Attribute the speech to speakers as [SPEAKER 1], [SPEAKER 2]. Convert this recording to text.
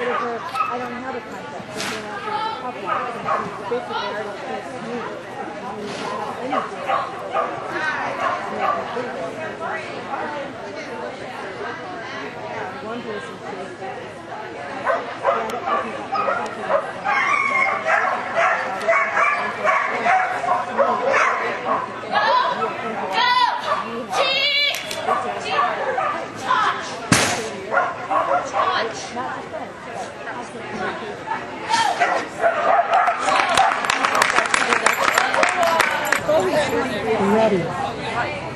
[SPEAKER 1] it as a, I don't have a concept. I'm going out there to help you. Basically, I don't think it's you. You have anything. One person says that, Not just friends. Ready.